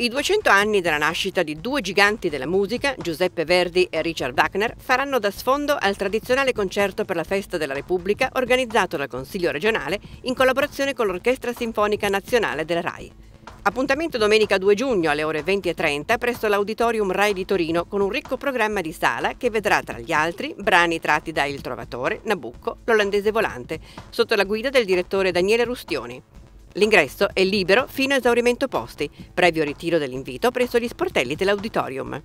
I 200 anni della nascita di due giganti della musica, Giuseppe Verdi e Richard Wagner, faranno da sfondo al tradizionale concerto per la Festa della Repubblica organizzato dal Consiglio regionale in collaborazione con l'Orchestra Sinfonica Nazionale della RAI. Appuntamento domenica 2 giugno alle ore 20.30 presso l'Auditorium RAI di Torino con un ricco programma di sala che vedrà tra gli altri brani tratti da Il Trovatore, Nabucco, L'Olandese Volante, sotto la guida del direttore Daniele Rustioni. L'ingresso è libero fino a esaurimento posti, previo ritiro dell'invito presso gli sportelli dell'auditorium.